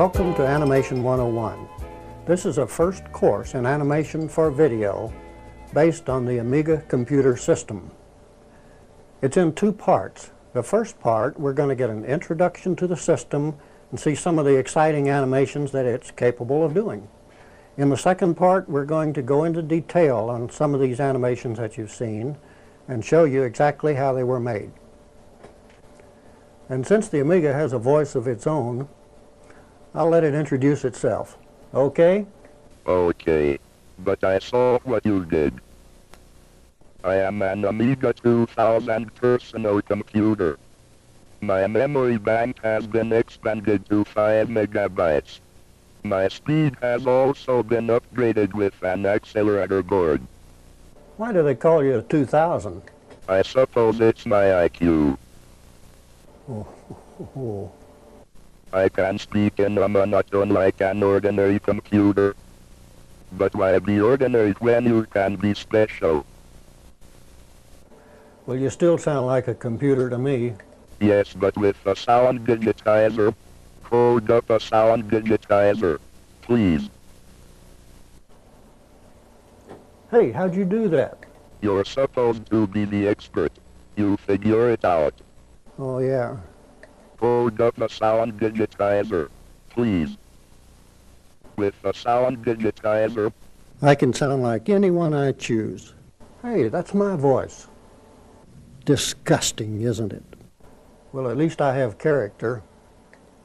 Welcome to Animation 101. This is a first course in animation for video based on the Amiga computer system. It's in two parts. The first part, we're going to get an introduction to the system and see some of the exciting animations that it's capable of doing. In the second part, we're going to go into detail on some of these animations that you've seen and show you exactly how they were made. And since the Amiga has a voice of its own, I'll let it introduce itself. Okay? Okay. But I saw what you did. I am an Amiga 2000 personal computer. My memory bank has been expanded to 5 megabytes. My speed has also been upgraded with an accelerator board. Why do they call you a 2000? I suppose it's my IQ. Oh, oh. I can speak in a monotone like an ordinary computer. But why be ordinary when you can be special? Well, you still sound like a computer to me. Yes, but with a sound digitizer. Hold up a sound digitizer, please. Hey, how'd you do that? You're supposed to be the expert. You figure it out. Oh, yeah. Hold up a sound digitizer, please. With the sound digitizer, I can sound like anyone I choose. Hey, that's my voice. Disgusting, isn't it? Well, at least I have character.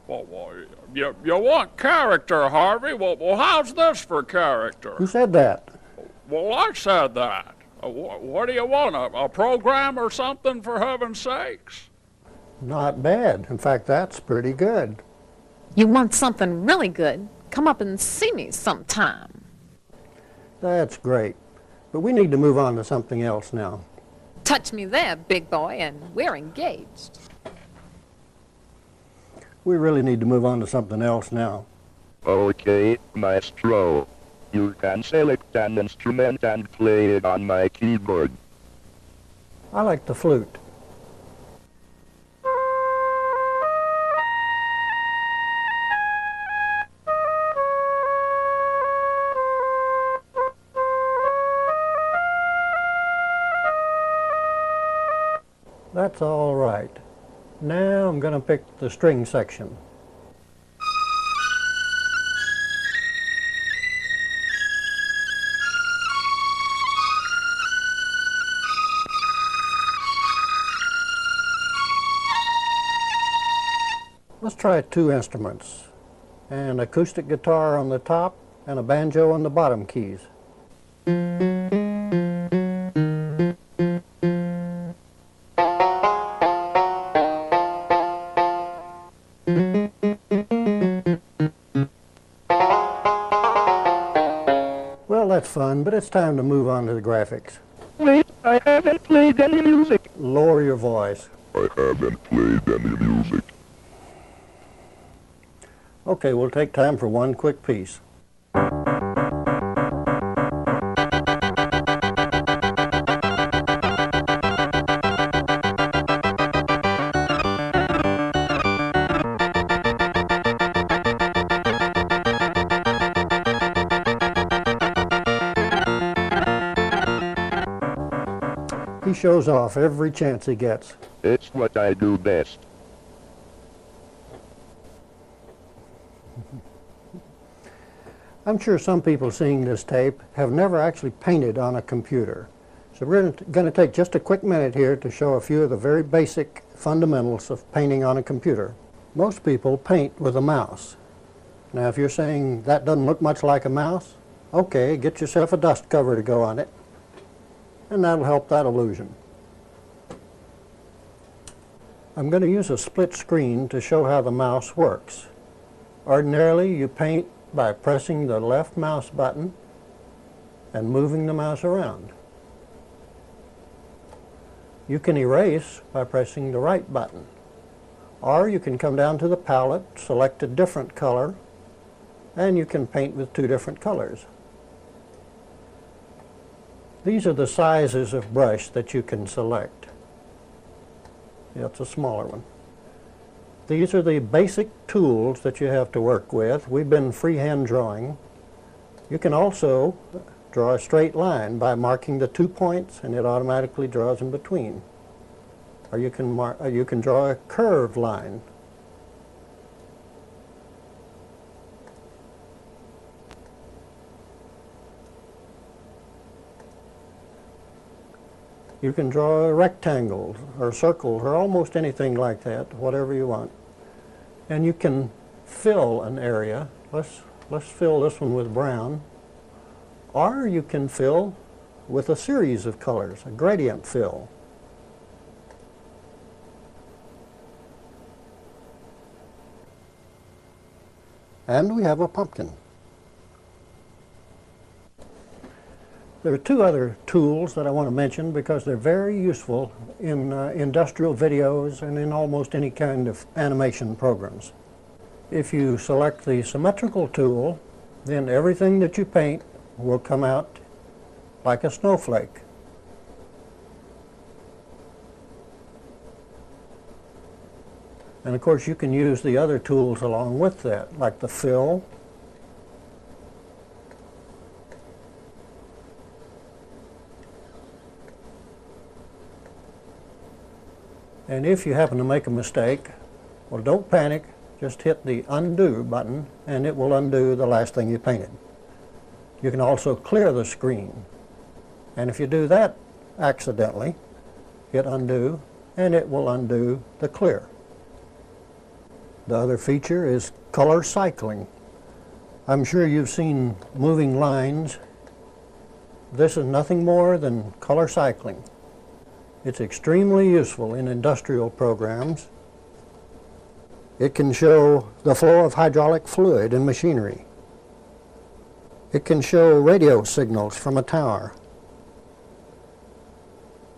Well, well you, you want character, Harvey? Well, well, how's this for character? Who said that? Well, I said that. Uh, what do you want, a, a program or something, for heaven's sakes? Not bad. In fact, that's pretty good. You want something really good? Come up and see me sometime. That's great. But we need to move on to something else now. Touch me there, big boy, and we're engaged. We really need to move on to something else now. okay, maestro. You can select an instrument and play it on my keyboard. I like the flute. That's all right. Now I'm going to pick the string section. Let's try two instruments. An acoustic guitar on the top and a banjo on the bottom keys. Fun, but it's time to move on to the graphics. Wait, I haven't played any music. Lower your voice. I haven't played any music. Okay, we'll take time for one quick piece. Shows off every chance he gets. It's what I do best. I'm sure some people seeing this tape have never actually painted on a computer. So we're going to take just a quick minute here to show a few of the very basic fundamentals of painting on a computer. Most people paint with a mouse. Now if you're saying that doesn't look much like a mouse, okay, get yourself a dust cover to go on it, and that'll help that illusion. I'm going to use a split screen to show how the mouse works. Ordinarily, you paint by pressing the left mouse button and moving the mouse around. You can erase by pressing the right button. Or you can come down to the palette, select a different color, and you can paint with two different colors. These are the sizes of brush that you can select. Yeah, it's a smaller one. These are the basic tools that you have to work with. We've been freehand drawing. You can also draw a straight line by marking the two points and it automatically draws in between. Or you can, mar- or you can draw a curved line. You can draw a rectangles or circles or almost anything like that, whatever you want. And you can fill an area. Let's, let's fill this one with brown. Or you can fill with a series of colors, a gradient fill. And we have a pumpkin. There are two other tools that I want to mention because they're very useful in uh, industrial videos and in almost any kind of animation programs. If you select the symmetrical tool, then everything that you paint will come out like a snowflake. And of course you can use the other tools along with that, like the fill, And if you happen to make a mistake, well, don't panic. Just hit the undo button and it will undo the last thing you painted. You can also clear the screen. And if you do that accidentally, hit undo and it will undo the clear. The other feature is color cycling. I'm sure you've seen moving lines. This is nothing more than color cycling. It's extremely useful in industrial programs. It can show the flow of hydraulic fluid in machinery. It can show radio signals from a tower.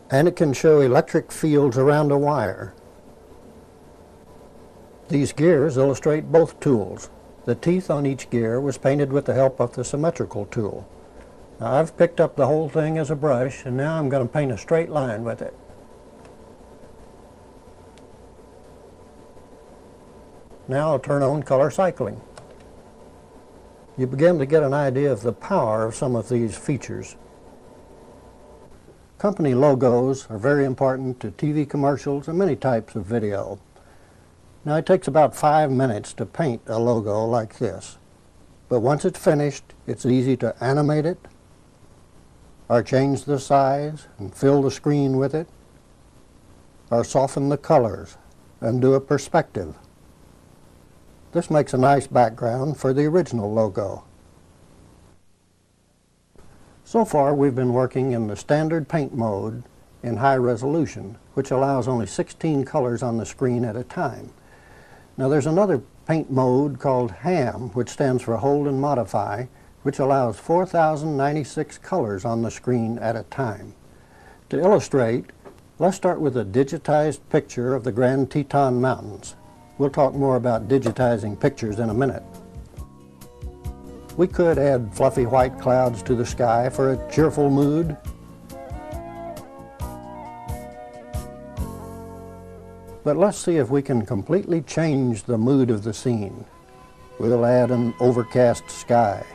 And it can show electric fields around a wire. These gears illustrate both tools. The teeth on each gear was painted with the help of the symmetrical tool. Now I've picked up the whole thing as a brush and now I'm going to paint a straight line with it. Now I'll turn on color cycling. You begin to get an idea of the power of some of these features. Company logos are very important to TV commercials and many types of video. Now it takes about five minutes to paint a logo like this. But once it's finished, it's easy to animate it, or change the size and fill the screen with it, or soften the colors and do a perspective. This makes a nice background for the original logo. So far we've been working in the standard paint mode in high resolution, which allows only 16 colors on the screen at a time. Now there's another paint mode called HAM, which stands for Hold and Modify, which allows 4,096 colors on the screen at a time. To illustrate, let's start with a digitized picture of the Grand Teton Mountains. We'll talk more about digitizing pictures in a minute. We could add fluffy white clouds to the sky for a cheerful mood. But let's see if we can completely change the mood of the scene. We'll add an overcast sky.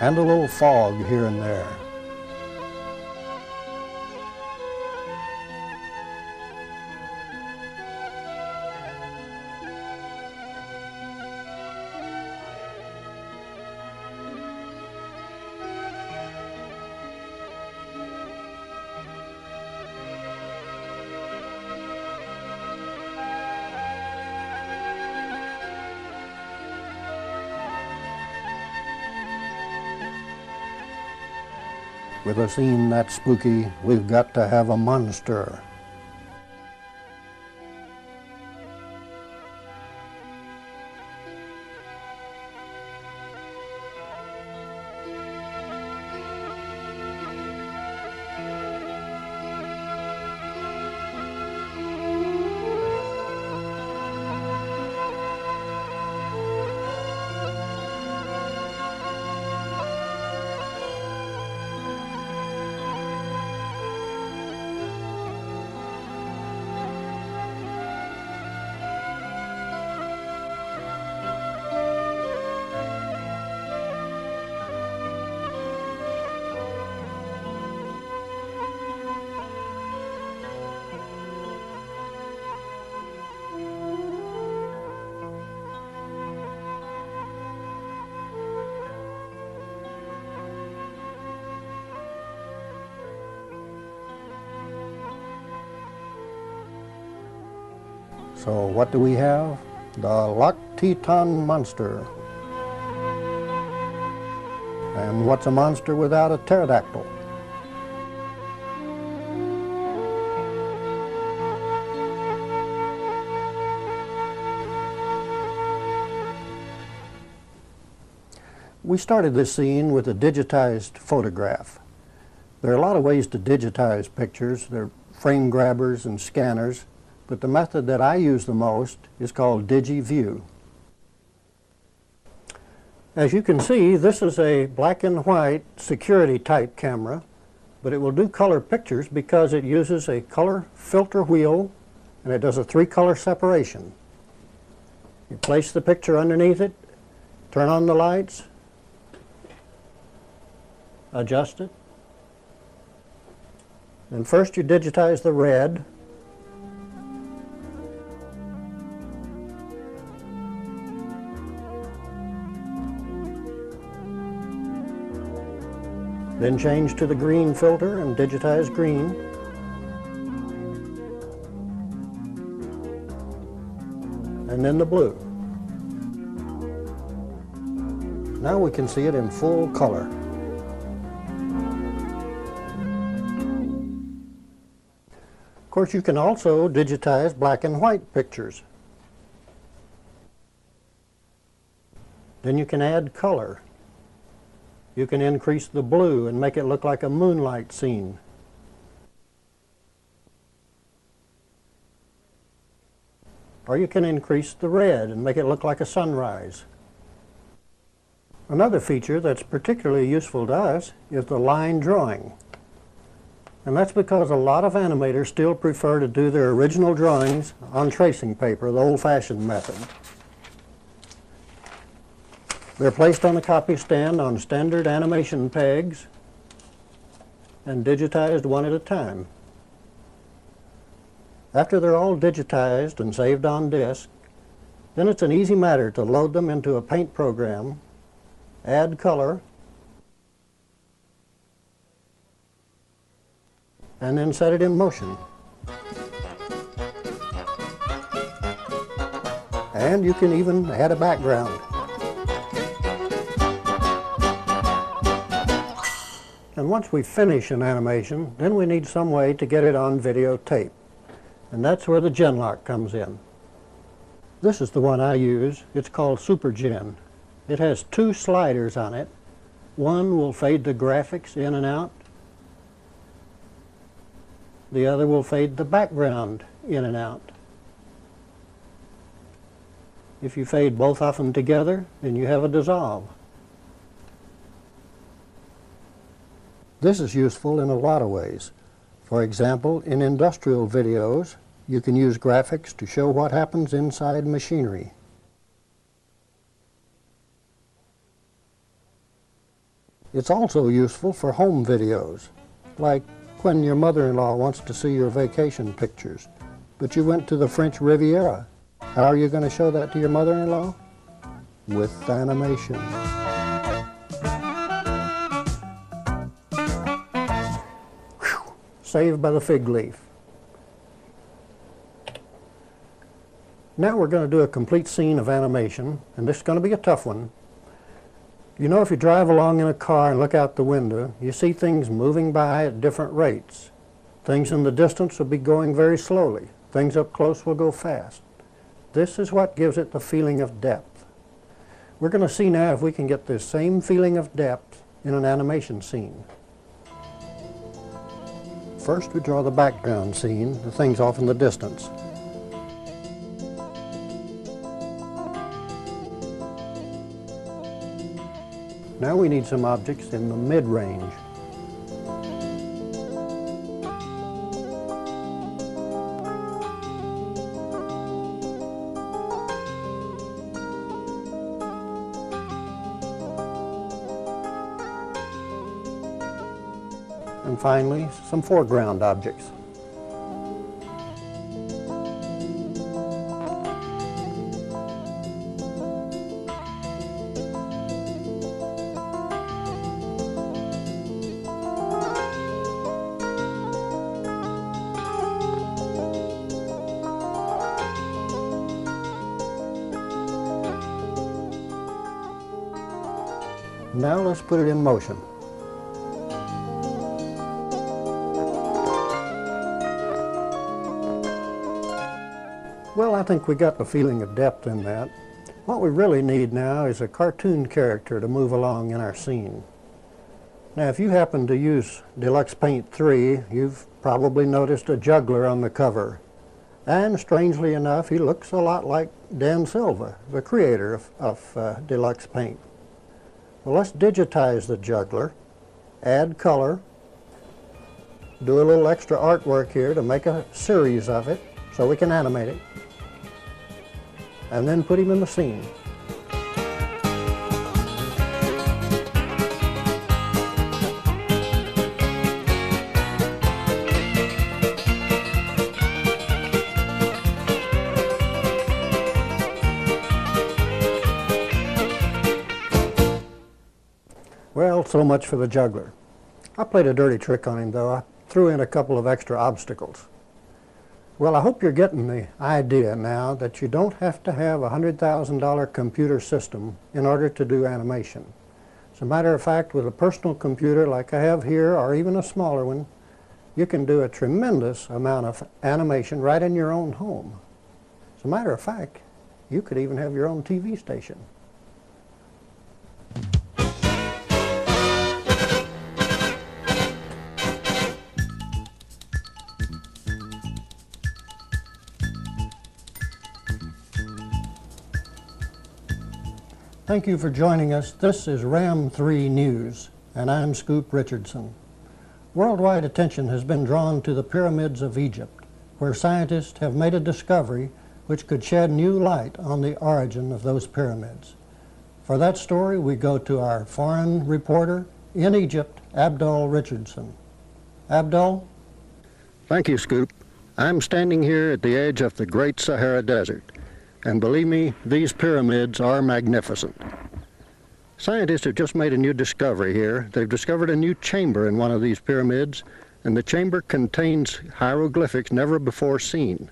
And a little fog here and there. A scene that spooky, we've got to have a monster. Do we have? The Loch Teton Monster. And what's a monster without a pterodactyl? We started this scene with a digitized photograph. There are a lot of ways to digitize pictures. There are frame grabbers and scanners, but the method that I use the most is called DigiView. As you can see, this is a black and white security type camera, but it will do color pictures because it uses a color filter wheel and it does a three color separation. You place the picture underneath it, turn on the lights, adjust it. And first you digitize the red. Then change to the green filter and digitize green. And then the blue. Now we can see it in full color. Of course, you can also digitize black and white pictures. Then you can add color. You can increase the blue and make it look like a moonlight scene. Or you can increase the red and make it look like a sunrise. Another feature that's particularly useful to us is the line drawing. And that's because a lot of animators still prefer to do their original drawings on tracing paper, the old-fashioned method. They're placed on the copy stand on standard animation pegs and digitized one at a time. After they're all digitized and saved on disk, then it's an easy matter to load them into a paint program, add color, and then set it in motion. And you can even add a background. And once we finish an animation, then we need some way to get it on videotape. And that's where the Genlock comes in. This is the one I use. It's called SuperGen. It has two sliders on it. One will fade the graphics in and out. The other will fade the background in and out. If you fade both of them together, then you have a dissolve. This is useful in a lot of ways. For example, in industrial videos, you can use graphics to show what happens inside machinery. It's also useful for home videos, like when your mother-in-law wants to see your vacation pictures, but you went to the French Riviera. How are you going to show that to your mother-in-law? With animation. Saved by the fig leaf. Now we're going to do a complete scene of animation, and this is going to be a tough one. You know, if you drive along in a car and look out the window, you see things moving by at different rates. Things in the distance will be going very slowly. Things up close will go fast. This is what gives it the feeling of depth. We're going to see now if we can get this same feeling of depth in an animation scene. First, we draw the background scene, the things off in the distance. Now we need some objects in the mid-range. finally, some foreground objects. Now let's put it in motion. Well, I think we got the feeling of depth in that. What we really need now is a cartoon character to move along in our scene. Now, if you happen to use Deluxe Paint 3, you've probably noticed a juggler on the cover. And strangely enough, he looks a lot like Dan Silva, the creator of, of uh, Deluxe Paint. Well, let's digitize the juggler, add color, do a little extra artwork here to make a series of it so we can animate it and then put him in the scene. Well, so much for the juggler. I played a dirty trick on him, though. I threw in a couple of extra obstacles. Well, I hope you're getting the idea now that you don't have to have a $100,000 computer system in order to do animation. As a matter of fact, with a personal computer like I have here, or even a smaller one, you can do a tremendous amount of animation right in your own home. As a matter of fact, you could even have your own TV station. Thank you for joining us. This is RAM 3 News, and I'm Scoop Richardson. Worldwide attention has been drawn to the pyramids of Egypt, where scientists have made a discovery which could shed new light on the origin of those pyramids. For that story, we go to our foreign reporter in Egypt, Abdul Richardson. Abdul? Thank you, Scoop. I'm standing here at the edge of the Great Sahara Desert. And believe me, these pyramids are magnificent. Scientists have just made a new discovery here. They've discovered a new chamber in one of these pyramids, and the chamber contains hieroglyphics never before seen.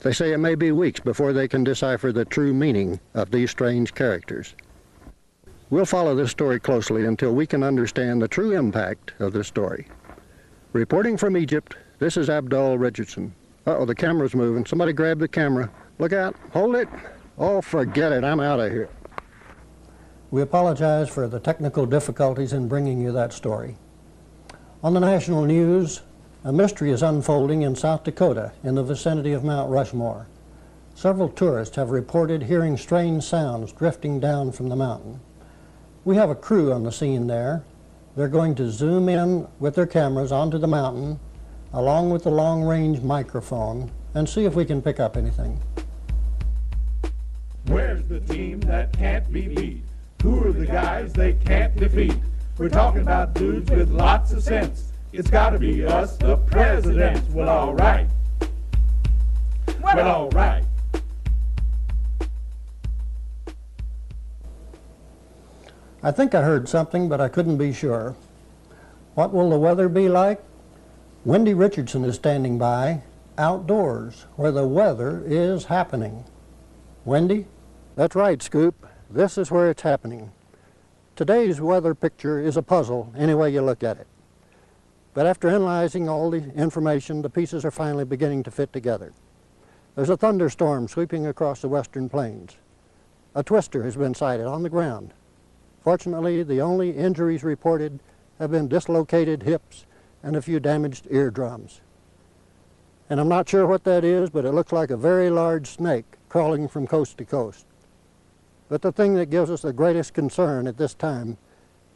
They say it may be weeks before they can decipher the true meaning of these strange characters. We'll follow this story closely until we can understand the true impact of this story. Reporting from Egypt, this is Abdul Richardson. Uh-oh, the camera's moving. Somebody grab the camera. Look out. Hold it. Oh, forget it. I'm out of here. We apologize for the technical difficulties in bringing you that story. On the national news, a mystery is unfolding in South Dakota in the vicinity of Mount Rushmore. Several tourists have reported hearing strange sounds drifting down from the mountain. We have a crew on the scene there. They're going to zoom in with their cameras onto the mountain along with the long-range microphone and see if we can pick up anything. Where's the team that can't be beat? Who are the guys they can't defeat? We're talking about dudes with lots of sense. It's gotta be us, the presidents. Well, alright. Well, alright. I think I heard something, but I couldn't be sure. What will the weather be like? Wendy Richardson is standing by, outdoors, where the weather is happening. Wendy? That's right, Scoop. This is where it's happening. Today's weather picture is a puzzle any way you look at it. But after analyzing all the information, the pieces are finally beginning to fit together. There's a thunderstorm sweeping across the western plains. A twister has been sighted on the ground. Fortunately, the only injuries reported have been dislocated hips and a few damaged eardrums. And I'm not sure what that is, but it looks like a very large snake crawling from coast to coast. But the thing that gives us the greatest concern at this time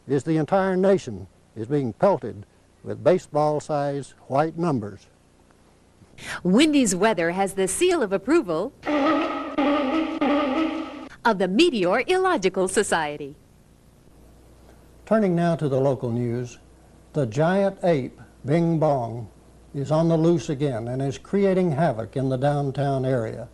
is the entire nation is being pelted with baseball-sized white numbers. Wendy's weather has the seal of approval of the Meteorological Society. Turning now to the local news, the giant ape, Bing Bong, is on the loose again and is creating havoc in the downtown area.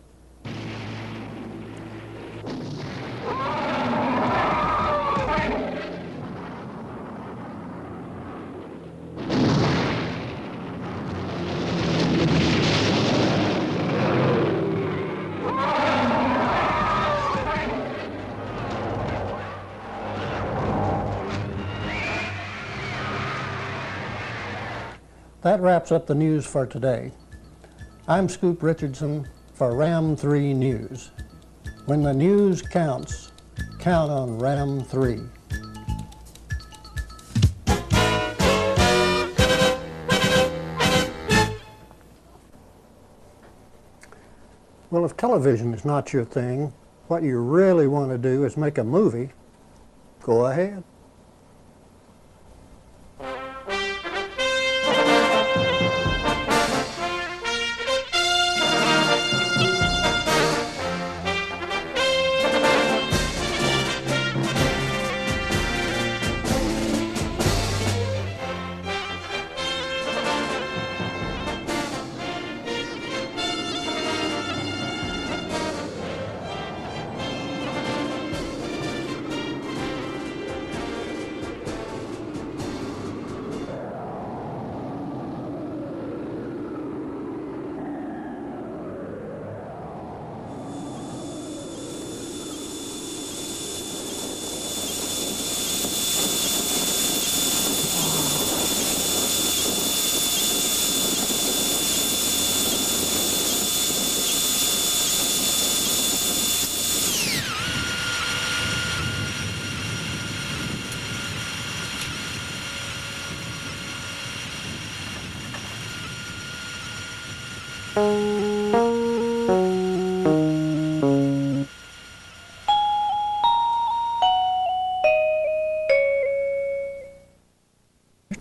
That wraps up the news for today. I'm Scoop Richardson for Ram 3 News. When the news counts, count on Ram 3. Well, if television is not your thing, what you really want to do is make a movie, go ahead.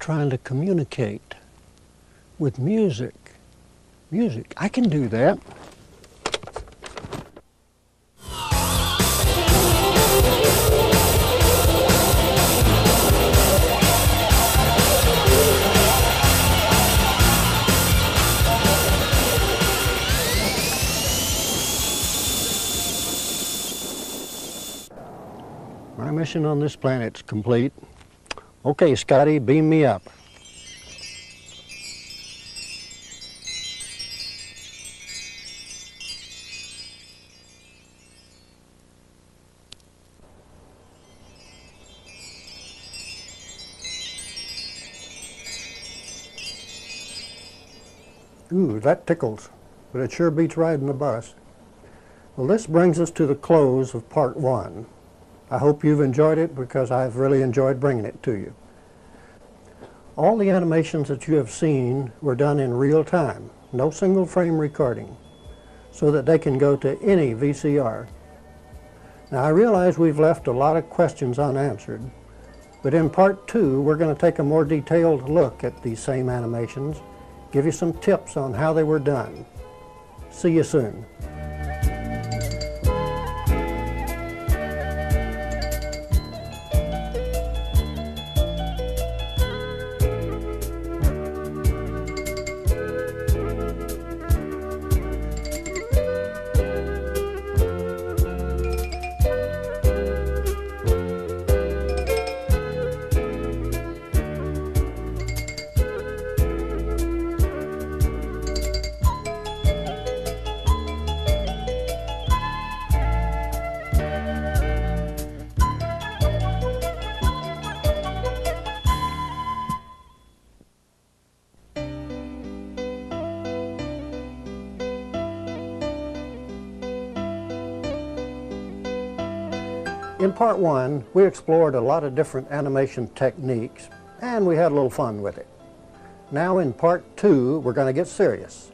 Trying to communicate with music. Music, I can do that. My mission on this planet's complete. Okay, Scotty, beam me up. Ooh, that tickles, but it sure beats riding the bus. Well, this brings us to the close of part one. I hope you've enjoyed it because I've really enjoyed bringing it to you. All the animations that you have seen were done in real time, no single frame recording, so that they can go to any VCR. Now I realize we've left a lot of questions unanswered, but in part two we're going to take a more detailed look at these same animations, give you some tips on how they were done. See you soon. We explored a lot of different animation techniques and we had a little fun with it. Now in part two, we're going to get serious.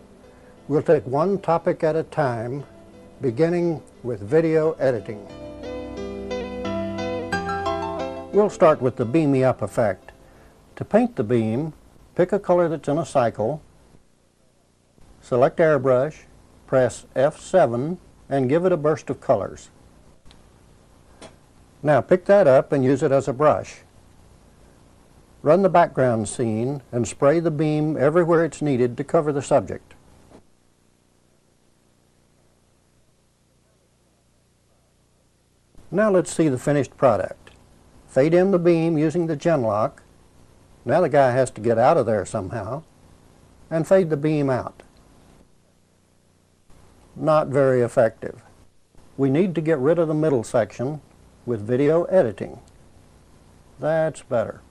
We'll take one topic at a time, beginning with video editing. We'll start with the beam me up effect. To paint the beam, pick a color that's in a cycle, select airbrush, press F7, and give it a burst of colors. Now pick that up and use it as a brush. Run the background scene and spray the beam everywhere it's needed to cover the subject. Now let's see the finished product. Fade in the beam using the Genlock. Now the guy has to get out of there somehow. And fade the beam out. Not very effective. We need to get rid of the middle section with video editing. That's better.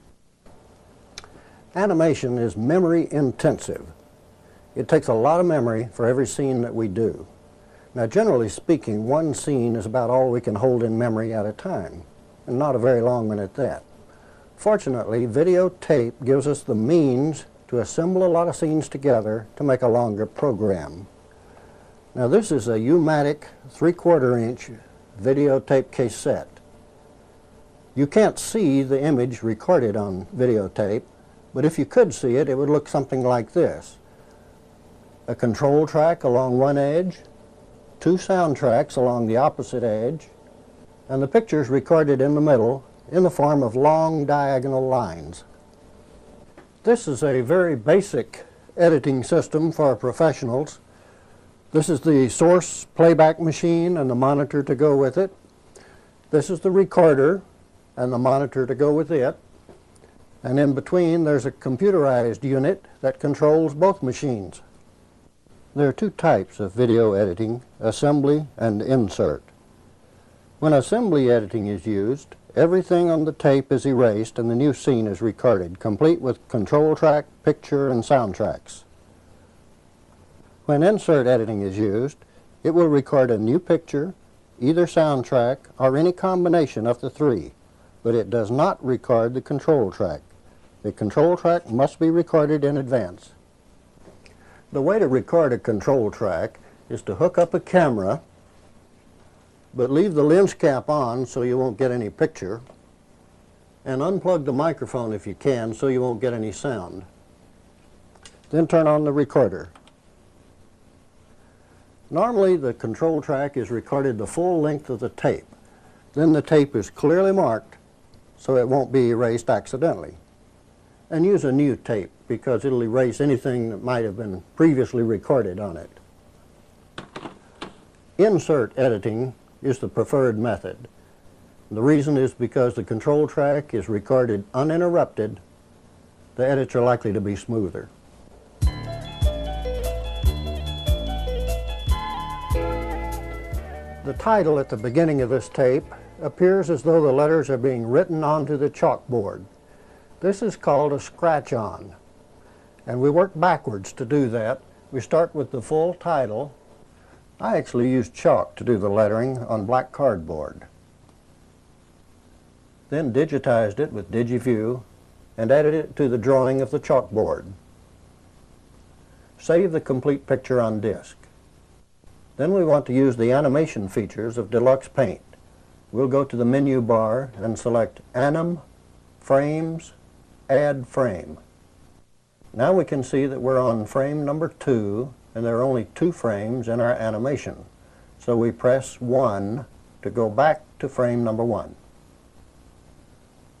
Animation is memory intensive. It takes a lot of memory for every scene that we do. Now generally speaking, one scene is about all we can hold in memory at a time, and not a very long one at that. Fortunately, videotape gives us the means to assemble a lot of scenes together to make a longer program. Now this is a U-matic 3 quarter inch videotape cassette. You can't see the image recorded on videotape, but if you could see it, it would look something like this. A control track along one edge, two sound tracks along the opposite edge, and the pictures recorded in the middle in the form of long diagonal lines. This is a very basic editing system for professionals. This is the source playback machine and the monitor to go with it. This is the recorder and the monitor to go with it. And in between there's a computerized unit that controls both machines. There are two types of video editing, assembly and insert. When assembly editing is used, everything on the tape is erased and the new scene is recorded, complete with control track, picture, and soundtracks. When insert editing is used, it will record a new picture, either soundtrack, or any combination of the three, but it does not record the control track. The control track must be recorded in advance. The way to record a control track is to hook up a camera, but leave the lens cap on so you won't get any picture, and unplug the microphone if you can so you won't get any sound. Then turn on the recorder. Normally the control track is recorded the full length of the tape. Then the tape is clearly marked so it won't be erased accidentally and use a new tape because it'll erase anything that might have been previously recorded on it. Insert editing is the preferred method. The reason is because the control track is recorded uninterrupted, the edits are likely to be smoother. The title at the beginning of this tape appears as though the letters are being written onto the chalkboard. This is called a scratch-on. And we work backwards to do that. We start with the full title. I actually used chalk to do the lettering on black cardboard. Then digitized it with DigiView and added it to the drawing of the chalkboard. Save the complete picture on disk. Then we want to use the animation features of Deluxe Paint. We'll go to the menu bar and select Anim, Frames, add frame. Now we can see that we're on frame number two and there are only two frames in our animation. So we press 1 to go back to frame number 1.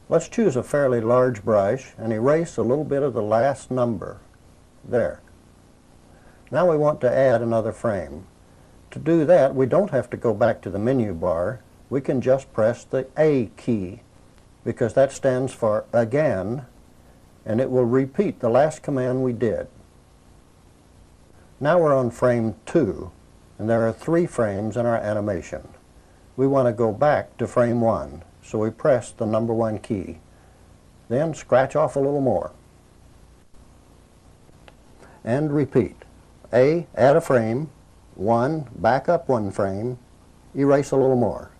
Let's choose a fairly large brush and erase a little bit of the last number. There. Now we want to add another frame. To do that we don't have to go back to the menu bar. We can just press the A key because that stands for again and it will repeat the last command we did. Now we're on frame 2 and there are three frames in our animation. We want to go back to frame 1 so we press the number 1 key. Then scratch off a little more. And repeat. A, add a frame, 1, back up one frame, erase a little more.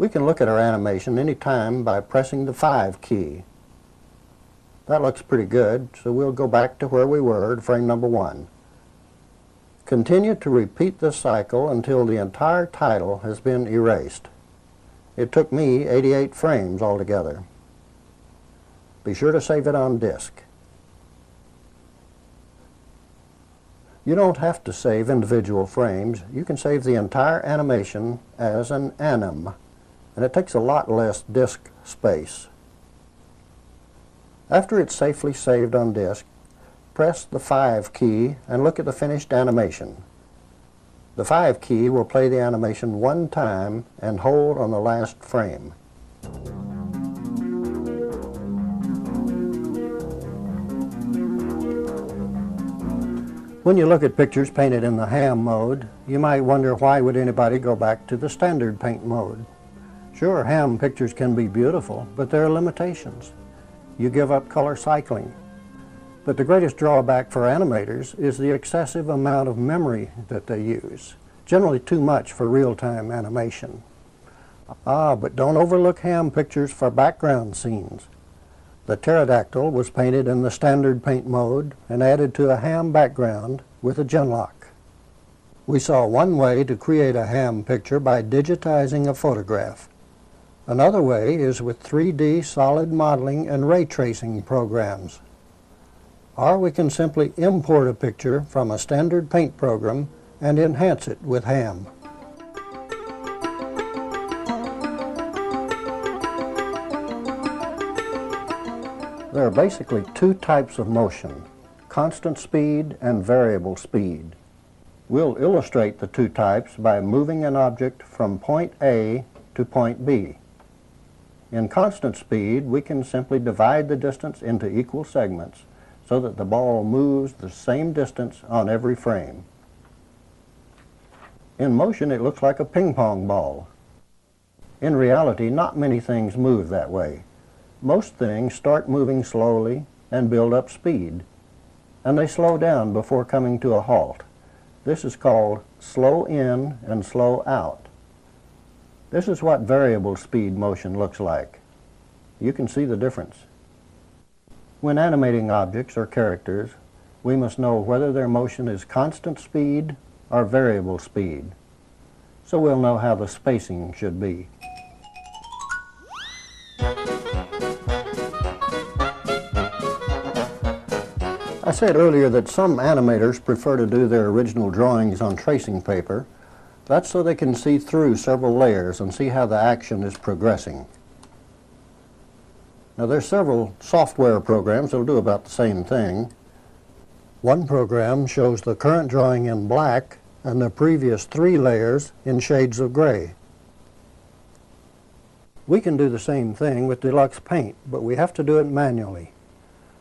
We can look at our animation any time by pressing the 5 key that looks pretty good, so we'll go back to where we were at frame number one. Continue to repeat this cycle until the entire title has been erased. It took me 88 frames altogether. Be sure to save it on disk. You don't have to save individual frames. You can save the entire animation as an anim, and it takes a lot less disk space. After it's safely saved on disk, press the 5 key and look at the finished animation. The 5 key will play the animation one time and hold on the last frame. When you look at pictures painted in the ham mode, you might wonder why would anybody go back to the standard paint mode. Sure, ham pictures can be beautiful, but there are limitations. you give up color cycling. But the greatest drawback for animators is the excessive amount of memory that they use, generally too much for real-time animation. Ah, but don't overlook ham pictures for background scenes. The pterodactyl was painted in the standard paint mode and added to a ham background with a Genlock. We saw one way to create a ham picture by digitizing a photograph. Another way is with 3D solid modeling and ray tracing programs. Or we can simply import a picture from a standard paint program and enhance it with ham. There are basically two types of motion, constant speed and variable speed. We'll illustrate the two types by moving an object from point A to point B. In constant speed, we can simply divide the distance into equal segments so that the ball moves the same distance on every frame. In motion, it looks like a ping pong ball. In reality, not many things move that way. Most things start moving slowly and build up speed, and they slow down before coming to a halt. This is called slow in and slow out. This is what variable speed motion looks like. You can see the difference. When animating objects or characters, we must know whether their motion is constant speed or variable speed. So we'll know how the spacing should be. I said earlier that some animators prefer to do their original drawings on tracing paper. That's so they can see through several layers and see how the action is progressing. Now there's several software programs that'll do about the same thing. One program shows the current drawing in black and the previous three layers in shades of gray. We can do the same thing with Deluxe Paint, but we have to do it manually.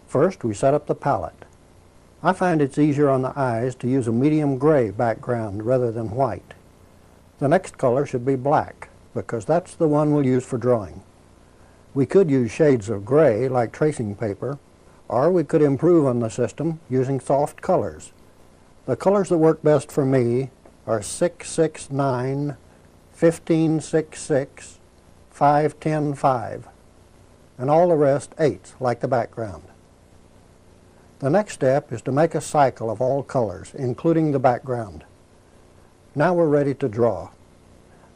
First, we set up the palette. I find it's easier on the eyes to use a medium gray background rather than white. The next color should be black, because that's the one we'll use for drawing. We could use shades of gray, like tracing paper, or we could improve on the system using soft colors. The colors that work best for me are 669, 1566, 5105, and all the rest 8s, like the background. The next step is to make a cycle of all colors, including the background. Now we're ready to draw.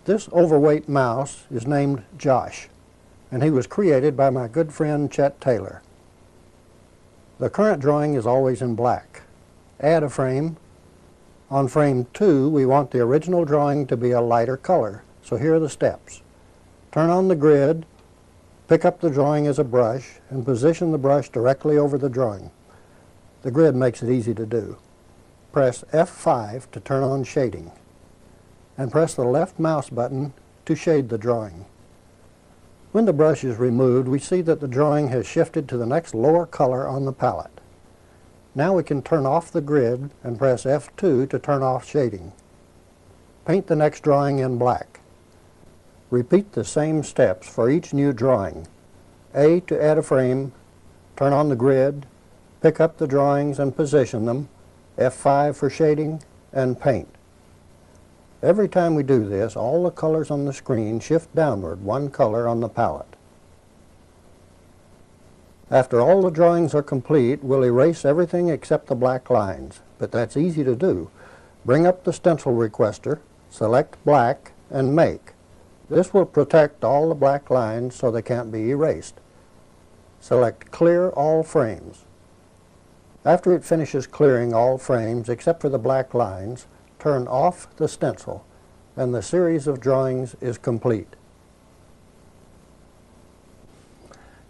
This overweight mouse is named Josh, and he was created by my good friend Chet Taylor. The current drawing is always in black. Add a frame. On frame 2, we want the original drawing to be a lighter color, so here are the steps. Turn on the grid, pick up the drawing as a brush, and position the brush directly over the drawing. The grid makes it easy to do. Press F5 to turn on shading, and press the left mouse button to shade the drawing. When the brush is removed, we see that the drawing has shifted to the next lower color on the palette. Now we can turn off the grid and press F2 to turn off shading. Paint the next drawing in black. Repeat the same steps for each new drawing. A to add a frame, turn on the grid, pick up the drawings and position them, F5 for shading, and paint. Every time we do this, all the colors on the screen shift downward one color on the palette. After all the drawings are complete, we'll erase everything except the black lines, but that's easy to do. Bring up the stencil requester, select black, and make. This will protect all the black lines so they can't be erased. Select clear all frames. After it finishes clearing all frames except for the black lines, turn off the stencil and the series of drawings is complete.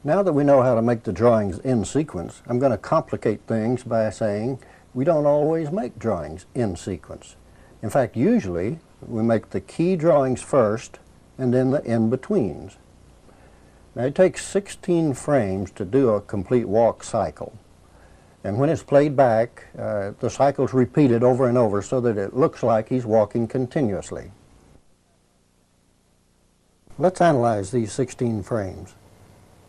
Now that we know how to make the drawings in sequence, I'm going to complicate things by saying we don't always make drawings in sequence. In fact, usually we make the key drawings first and then the in-betweens. Now it takes 16 frames to do a complete walk cycle. And when it's played back, uh, the cycle's repeated over and over so that it looks like he's walking continuously. Let's analyze these 16 frames.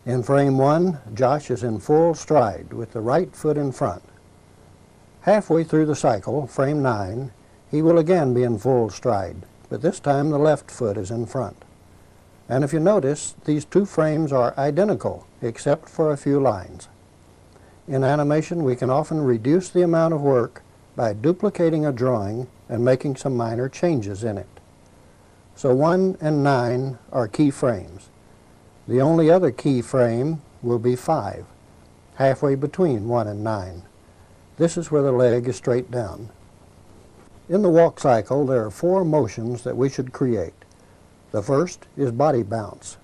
In frame one, Josh is in full stride with the right foot in front. Halfway through the cycle, frame nine, he will again be in full stride, but this time the left foot is in front. And if you notice, these two frames are identical, except for a few lines. In animation, we can often reduce the amount of work by duplicating a drawing and making some minor changes in it. So 1 and 9 are key frames. The only other key frame will be 5, halfway between 1 and 9. This is where the leg is straight down. In the walk cycle, there are four motions that we should create. The first is body bounce.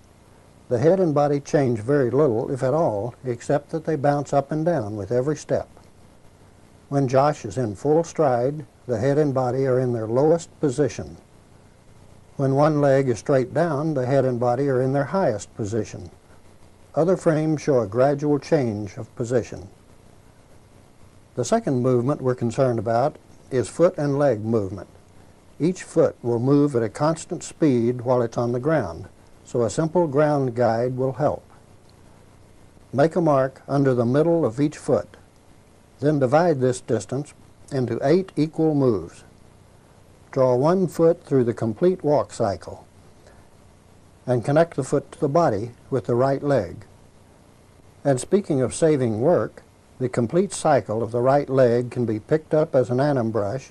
The head and body change very little, if at all, except that they bounce up and down with every step. When Josh is in full stride, the head and body are in their lowest position. When one leg is straight down, the head and body are in their highest position. Other frames show a gradual change of position. The second movement we're concerned about is foot and leg movement. Each foot will move at a constant speed while it's on the ground, so a simple ground guide will help. Make a mark under the middle of each foot. Then divide this distance into eight equal moves. Draw one foot through the complete walk cycle and connect the foot to the body with the right leg. And speaking of saving work, the complete cycle of the right leg can be picked up as an anim brush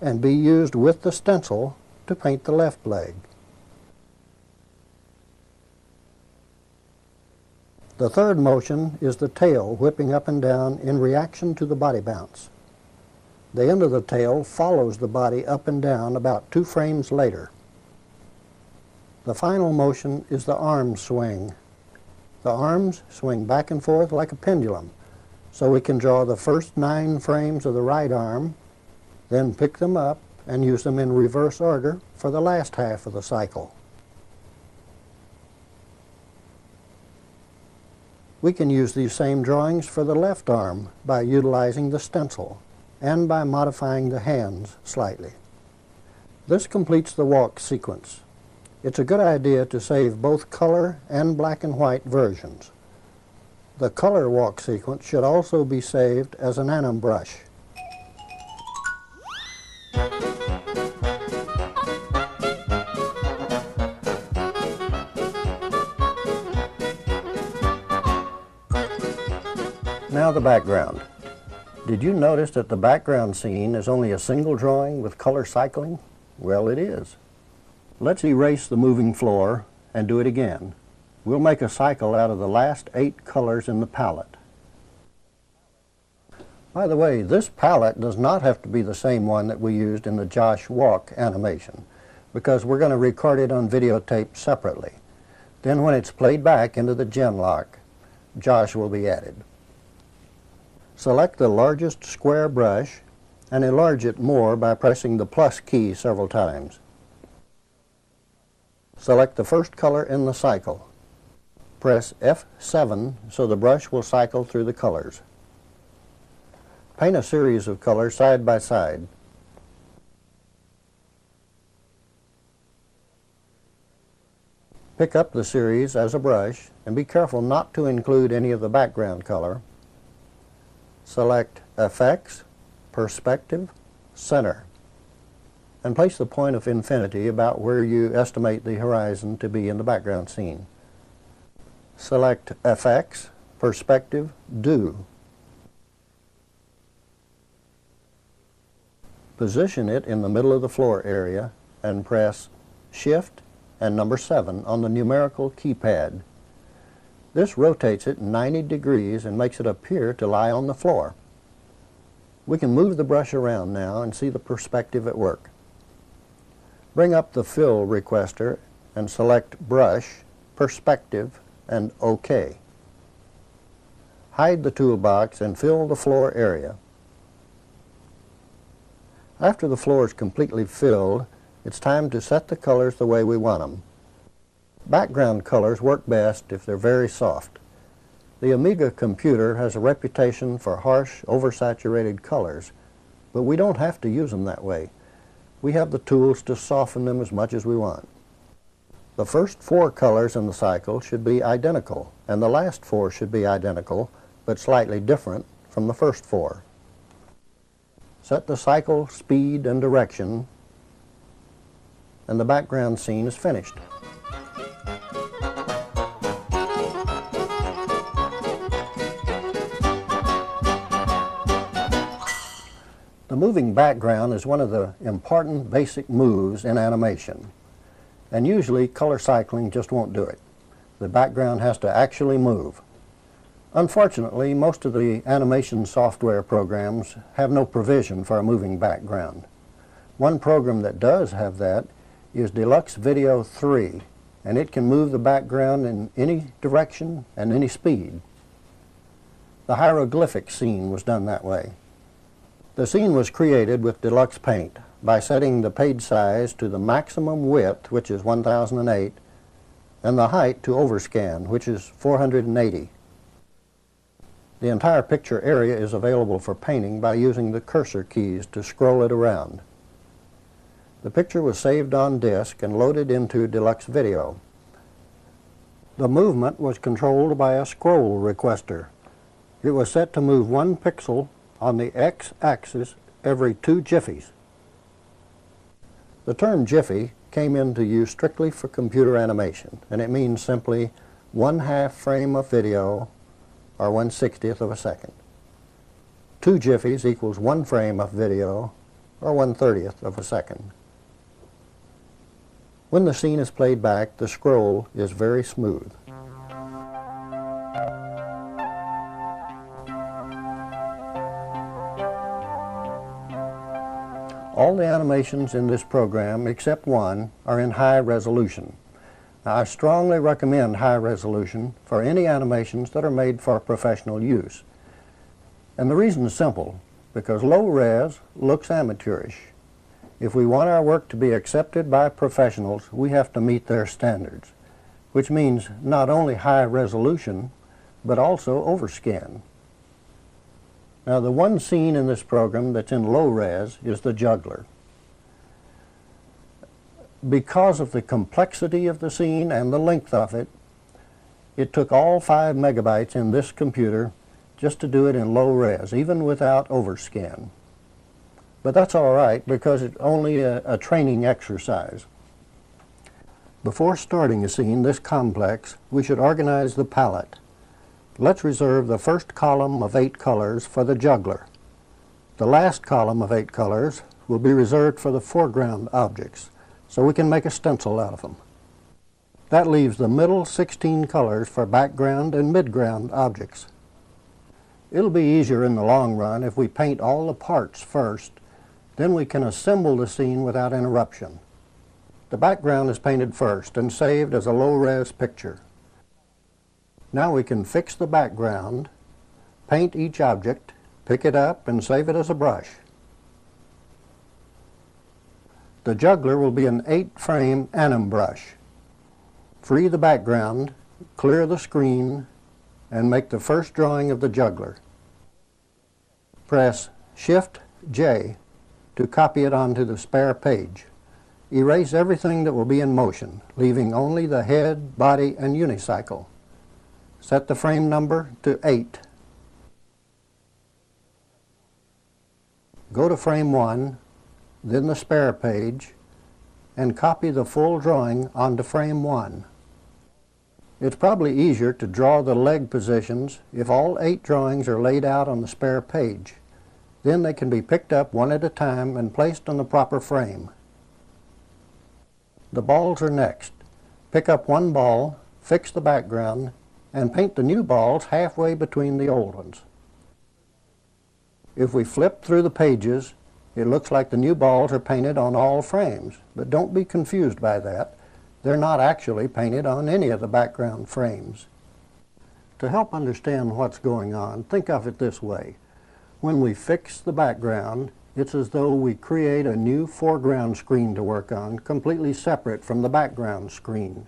and be used with the stencil to paint the left leg. The third motion is the tail whipping up and down in reaction to the body bounce. The end of the tail follows the body up and down about two frames later. The final motion is the arm swing. The arms swing back and forth like a pendulum so we can draw the first nine frames of the right arm, then pick them up and use them in reverse order for the last half of the cycle. We can use these same drawings for the left arm by utilizing the stencil and by modifying the hands slightly. This completes the walk sequence. It's a good idea to save both color and black and white versions. The color walk sequence should also be saved as an anim brush. Now the background. Did you notice that the background scene is only a single drawing with color cycling? Well, it is. Let's erase the moving floor and do it again. We'll make a cycle out of the last eight colors in the palette. By the way, this palette does not have to be the same one that we used in the Josh Walk animation because we're going to record it on videotape separately. Then when it's played back into the Genlock, Josh will be added. Select the largest square brush and enlarge it more by pressing the plus key several times. Select the first color in the cycle. Press F7 so the brush will cycle through the colors. Paint a series of colors side by side. Pick up the series as a brush and be careful not to include any of the background color. Select Effects, Perspective, Center and place the point of infinity about where you estimate the horizon to be in the background scene. Select Effects, Perspective, Do. Position it in the middle of the floor area and press Shift and number 7 on the numerical keypad. This rotates it 90 degrees and makes it appear to lie on the floor. We can move the brush around now and see the perspective at work. Bring up the Fill requester and select Brush, Perspective, and OK. Hide the toolbox and fill the floor area. After the floor is completely filled, it's time to set the colors the way we want them. Background colors work best if they're very soft. The Amiga computer has a reputation for harsh, oversaturated colors, but we don't have to use them that way. We have the tools to soften them as much as we want. The first four colors in the cycle should be identical, and the last four should be identical, but slightly different from the first four. Set the cycle speed and direction, and the background scene is finished. Moving background is one of the important basic moves in animation, and usually color cycling just won't do it. The background has to actually move. Unfortunately, most of the animation software programs have no provision for a moving background. One program that does have that is Deluxe Video 3, and it can move the background in any direction and any speed. The hieroglyphic scene was done that way. The scene was created with Deluxe Paint by setting the page size to the maximum width, which is 1008, and the height to overscan, which is 480. The entire picture area is available for painting by using the cursor keys to scroll it around. The picture was saved on disk and loaded into Deluxe Video. The movement was controlled by a scroll requester. It was set to move one pixel on the x-axis every two jiffies. The term jiffy came into use strictly for computer animation, and it means simply one half frame of video or one sixtieth of a second. Two jiffies equals one frame of video or one thirtieth of a second. When the scene is played back, the scroll is very smooth. All the animations in this program, except one, are in high resolution. Now, I strongly recommend high resolution for any animations that are made for professional use. And the reason is simple, because low res looks amateurish. If we want our work to be accepted by professionals, we have to meet their standards, which means not only high resolution, but also overscan. Now the one scene in this program that's in low res is the juggler. Because of the complexity of the scene and the length of it, it took all five megabytes in this computer just to do it in low res, even without overscan. But that's all right because it's only a, a training exercise. Before starting a scene this complex, we should organize the palette. Let's reserve the first column of eight colors for the juggler. The last column of eight colors will be reserved for the foreground objects, so we can make a stencil out of them. That leaves the middle 16 colors for background and midground objects. It'll be easier in the long run if we paint all the parts first, then we can assemble the scene without interruption. The background is painted first and saved as a low-res picture. Now we can fix the background, paint each object, pick it up and save it as a brush. The juggler will be an 8-frame anim brush. Free the background, clear the screen, and make the first drawing of the juggler. Press Shift-J to copy it onto the spare page. Erase everything that will be in motion, leaving only the head, body, and unicycle. Set the frame number to 8. Go to frame 1, then the spare page, and copy the full drawing onto frame 1. It's probably easier to draw the leg positions if all eight drawings are laid out on the spare page. Then they can be picked up one at a time and placed on the proper frame. The balls are next. Pick up one ball, fix the background, and paint the new balls halfway between the old ones. If we flip through the pages, it looks like the new balls are painted on all frames, but don't be confused by that. They're not actually painted on any of the background frames. To help understand what's going on, think of it this way. When we fix the background, it's as though we create a new foreground screen to work on, completely separate from the background screen.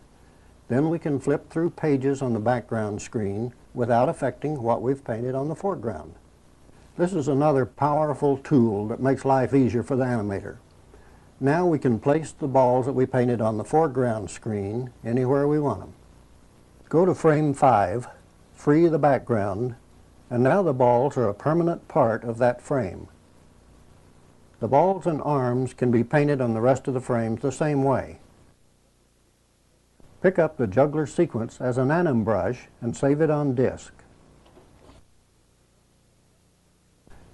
Then we can flip through pages on the background screen without affecting what we've painted on the foreground. This is another powerful tool that makes life easier for the animator. Now we can place the balls that we painted on the foreground screen anywhere we want them. Go to frame 5, free the background, and now the balls are a permanent part of that frame. The balls and arms can be painted on the rest of the frames the same way. Pick up the juggler sequence as an anim brush and save it on disk.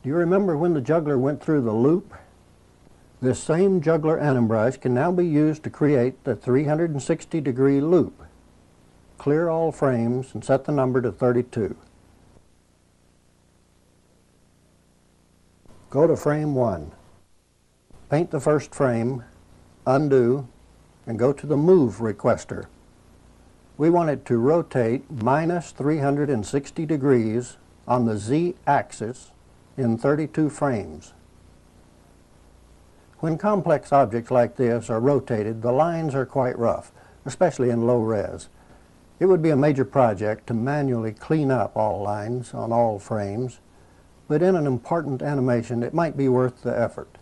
Do you remember when the juggler went through the loop? This same juggler anim brush can now be used to create the 360 degree loop. Clear all frames and set the number to 32. Go to frame 1. Paint the first frame, undo, and go to the Move requester. We want it to rotate minus 360 degrees on the Z-axis in 32 frames. When complex objects like this are rotated, the lines are quite rough, especially in low res. It would be a major project to manually clean up all lines on all frames, but in an important animation it might be worth the effort.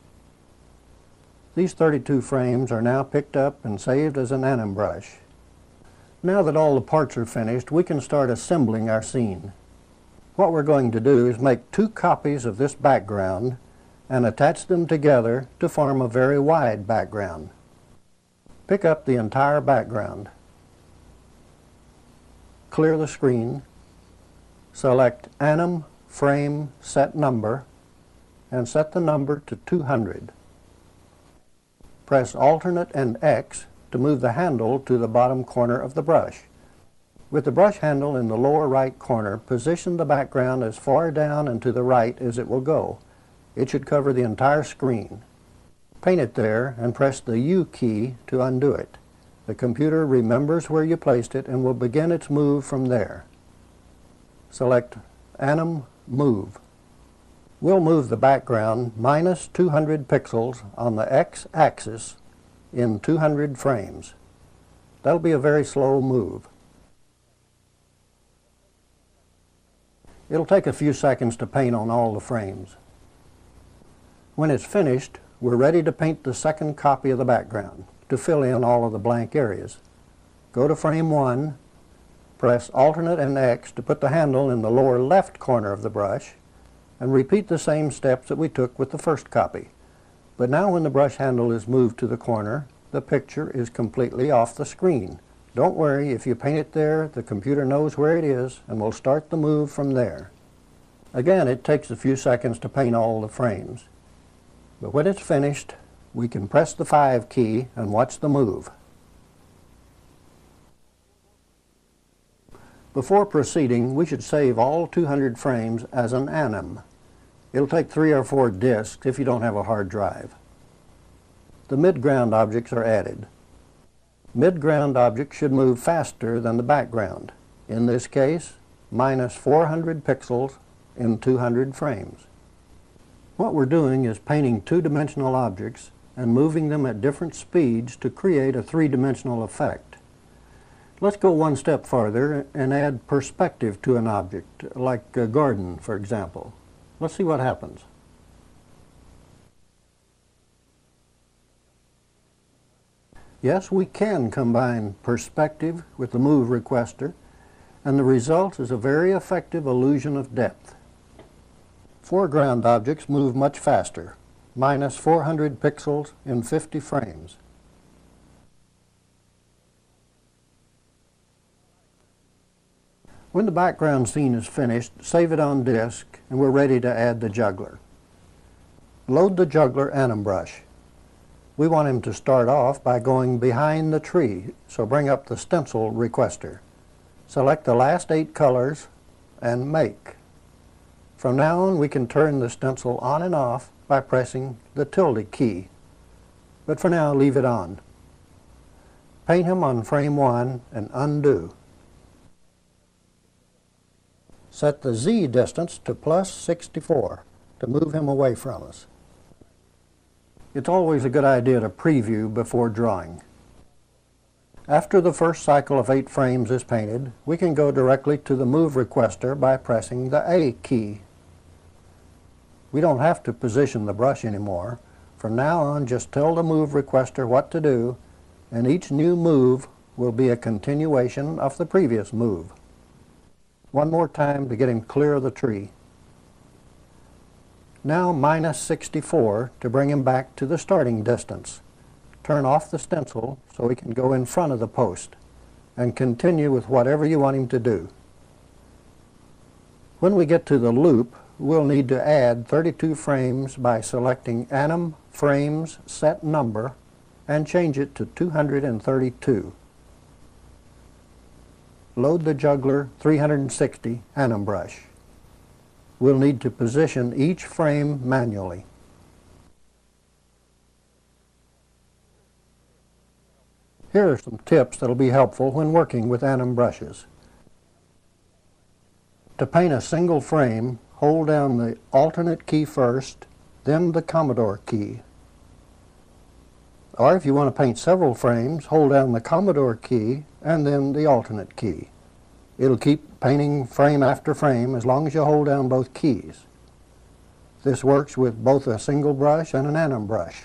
These 32 frames are now picked up and saved as an anim brush. Now that all the parts are finished, we can start assembling our scene. What we're going to do is make two copies of this background and attach them together to form a very wide background. Pick up the entire background. Clear the screen. Select Anim Frame Set Number and set the number to 200. Press alternate and X to move the handle to the bottom corner of the brush. With the brush handle in the lower right corner, position the background as far down and to the right as it will go. It should cover the entire screen. Paint it there and press the U key to undo it. The computer remembers where you placed it and will begin its move from there. Select Anim Move. We'll move the background minus 200 pixels on the x-axis in 200 frames. That'll be a very slow move. It'll take a few seconds to paint on all the frames. When it's finished, we're ready to paint the second copy of the background to fill in all of the blank areas. Go to frame 1, press alternate and X to put the handle in the lower left corner of the brush, and repeat the same steps that we took with the first copy. But now when the brush handle is moved to the corner, the picture is completely off the screen. Don't worry, if you paint it there, the computer knows where it is and will start the move from there. Again, it takes a few seconds to paint all the frames. But when it's finished, we can press the 5 key and watch the move. Before proceeding, we should save all 200 frames as an anim. It'll take three or four disks if you don't have a hard drive. The midground objects are added. Midground objects should move faster than the background. In this case, minus 400 pixels in 200 frames. What we're doing is painting two-dimensional objects and moving them at different speeds to create a three-dimensional effect. Let's go one step farther and add perspective to an object, like a garden, for example. Let's see what happens. Yes, we can combine perspective with the move requester, and the result is a very effective illusion of depth. Foreground objects move much faster, minus 400 pixels in 50 frames. When the background scene is finished, save it on disk and we're ready to add the juggler. Load the juggler anim brush. We want him to start off by going behind the tree, so bring up the stencil requester. Select the last eight colors and make. From now on we can turn the stencil on and off by pressing the tilde key. But for now leave it on. Paint him on frame 1 and undo. Set the z distance to plus 64 to move him away from us. It's always a good idea to preview before drawing. After the first cycle of eight frames is painted, we can go directly to the Move requester by pressing the A key. We don't have to position the brush anymore. From now on, just tell the move requester what to do, and each new move will be a continuation of the previous move. One more time to get him clear of the tree. Now minus 64 to bring him back to the starting distance. Turn off the stencil so he can go in front of the post and continue with whatever you want him to do. When we get to the loop, we'll need to add 32 frames by selecting Anim Frames Set Number and change it to 232. Load the Juggler 360 Anim brush. We'll need to position each frame manually. Here are some tips that will be helpful when working with Anim brushes. To paint a single frame, hold down the alternate key first, then the Commodore key. Or if you want to paint several frames, hold down the Commodore key and then the alternate key. It'll keep painting frame after frame as long as you hold down both keys. This works with both a single brush and an anim brush.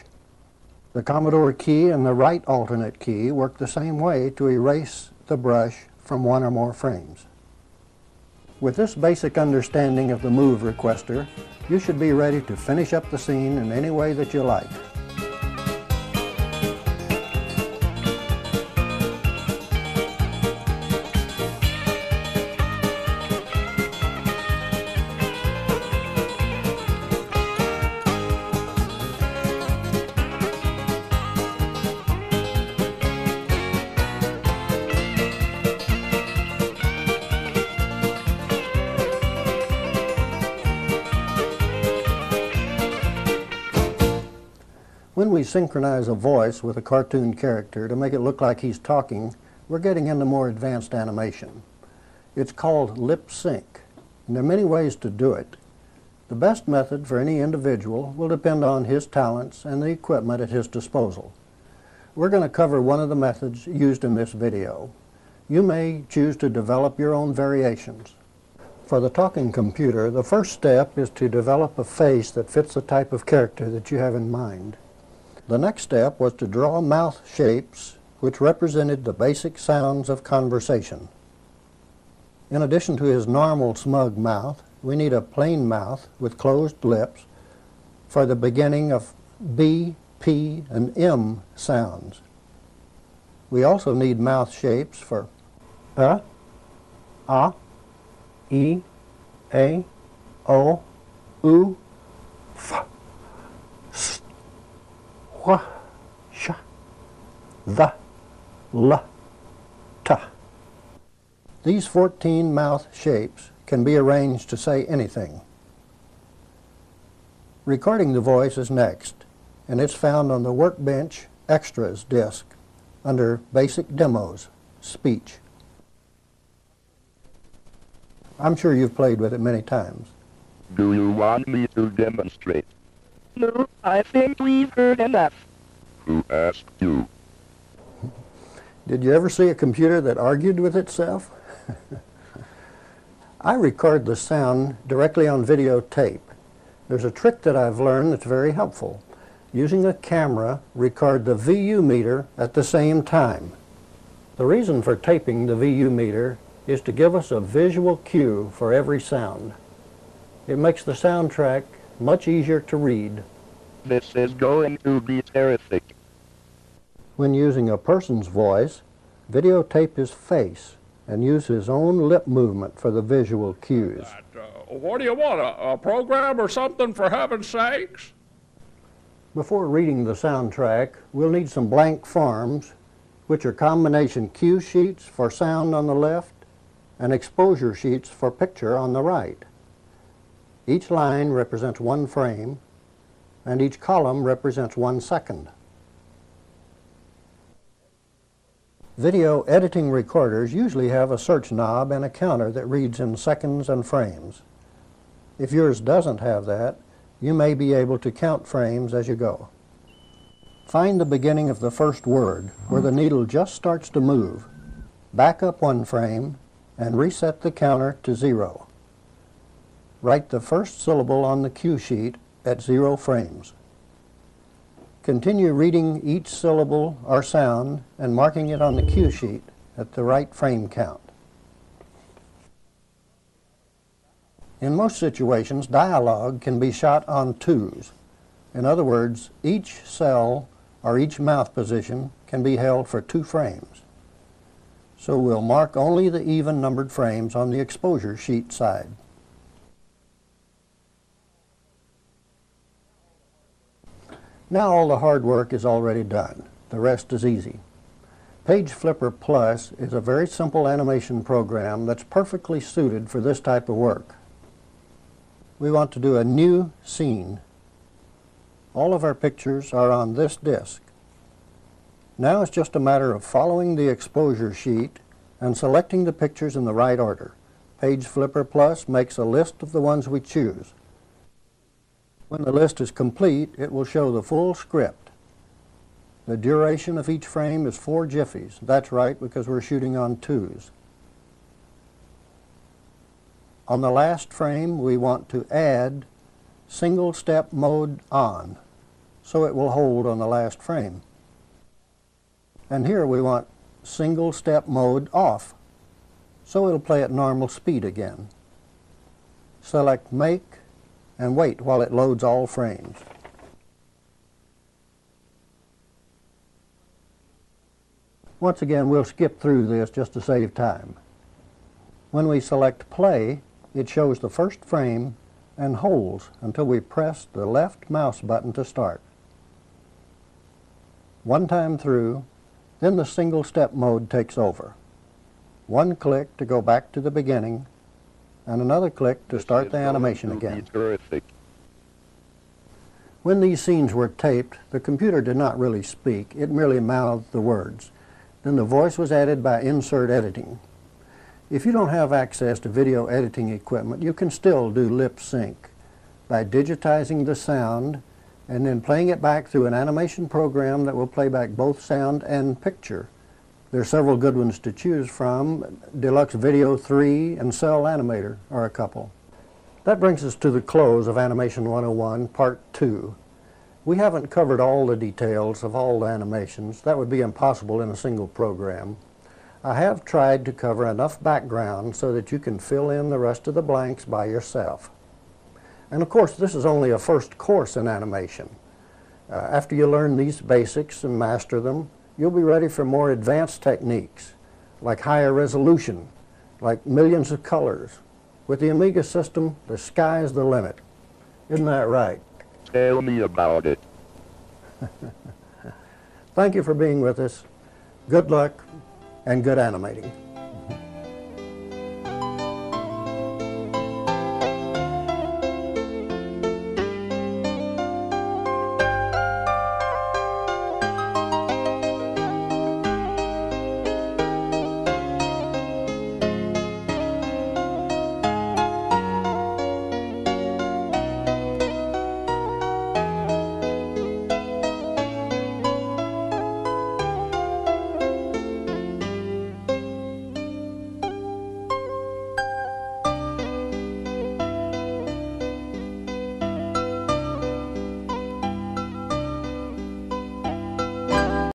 The Commodore key and the right alternate key work the same way to erase the brush from one or more frames. With this basic understanding of the move requester, you should be ready to finish up the scene in any way that you like. Synchronize a voice with a cartoon character to make it look like he's talking, we're getting into more advanced animation. It's called lip sync, and there are many ways to do it. The best method for any individual will depend on his talents and the equipment at his disposal. We're going to cover one of the methods used in this video. You may choose to develop your own variations. For the talking computer, the first step is to develop a face that fits the type of character that you have in mind. The next step was to draw mouth shapes which represented the basic sounds of conversation. In addition to his normal smug mouth, we need a plain mouth with closed lips for the beginning of B, P, and M sounds. We also need mouth shapes for uh, ah, e, a, o, u, f, wha, sha, the, l, ta. These 14 mouth shapes can be arranged to say anything. Recording the voice is next, and it's found on the Workbench Extras disc under Basic Demos, Speech. I'm sure you've played with it many times. Do you want me to demonstrate? No, I think we've heard enough. Who asked you? Did you ever see a computer that argued with itself? I record the sound directly on videotape. There's a trick that I've learned that's very helpful. Using a camera, record the VU meter at the same time. The reason for taping the VU meter is to give us a visual cue for every sound. It makes the soundtrack much easier to read. This is going to be terrific. When using a person's voice, videotape his face and use his own lip movement for the visual cues. Uh, what do you want, a, a program or something, for heaven's sakes? Before reading the soundtrack, we'll need some blank forms, which are combination cue sheets for sound on the left and exposure sheets for picture on the right. Each line represents one frame, and each column represents one second. Video editing recorders usually have a search knob and a counter that reads in seconds and frames. If yours doesn't have that, you may be able to count frames as you go. Find the beginning of the first word, where the needle just starts to move. Back up one frame and reset the counter to zero. Write the first syllable on the cue sheet at zero frames. Continue reading each syllable or sound and marking it on the cue sheet at the right frame count. In most situations, dialogue can be shot on twos. In other words, each cel or each mouth position can be held for two frames. So we'll mark only the even numbered frames on the exposure sheet side. Now all the hard work is already done. The rest is easy. Page Flipper Plus is a very simple animation program that's perfectly suited for this type of work. We want to do a new scene. All of our pictures are on this disk. Now it's just a matter of following the exposure sheet and selecting the pictures in the right order. Page Flipper Plus makes a list of the ones we choose. When the list is complete, it will show the full script. The duration of each frame is four jiffies. That's right, because we're shooting on twos. On the last frame, we want to add single step mode on, so it will hold on the last frame. And here we want single step mode off, so it'll play at normal speed again. Select make and wait while it loads all frames. Once again, we'll skip through this just to save time. When we select play, it shows the first frame and holds until we press the left mouse button to start. One time through, then the single step mode takes over. One click to go back to the beginning, and another click to start the animation again. When these scenes were taped, the computer did not really speak, it merely mouthed the words. Then the voice was added by insert editing. If you don't have access to video editing equipment, you can still do lip sync by digitizing the sound and then playing it back through an animation program that will play back both sound and picture. There are several good ones to choose from. Deluxe Video 3 and Cell Animator are a couple. That brings us to the close of Animation 101, Part 2. We haven't covered all the details of all the animations. That would be impossible in a single program. I have tried to cover enough background so that you can fill in the rest of the blanks by yourself. And of course, this is only a first course in animation. Uh, after you learn these basics and master them, you'll be ready for more advanced techniques, like higher resolution, like millions of colors. With the Amiga system, the sky's the limit. Isn't that right? Tell me about it. Thank you for being with us. Good luck and good animating.